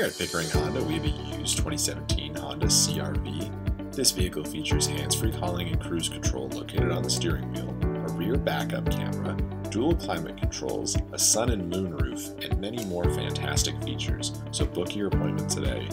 Here at Pickering Honda, we have a used 2017 Honda CRV. This vehicle features hands-free calling and cruise control located on the steering wheel, a rear backup camera, dual climate controls, a sun and moon roof, and many more fantastic features. So book your appointment today